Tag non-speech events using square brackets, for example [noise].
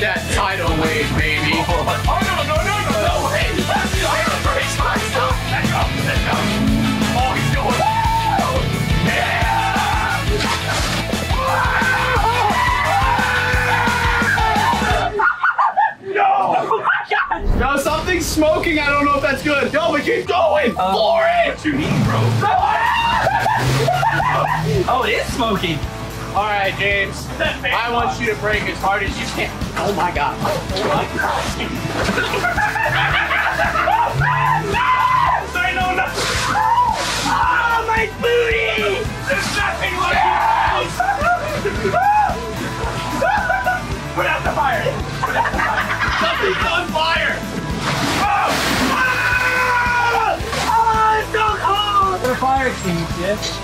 that tidal wave, baby. Oh, oh no, no, no, no, no, wait. I gotta brace myself. Back up, back up. Oh, he's going. Woo! [laughs] No! Oh something's smoking. I don't know if that's good. No, but keep going. Uh, For it. What you need, bro? [laughs] oh, it is smoking. All right, James. I want you to brake as hard as you can. Oh my God. I know nothing. Oh, my booty! There's nothing like it. Put out the fire. Put out the fire. Something's on fire. Oh! Oh, it's so cold. The fire extinguisher.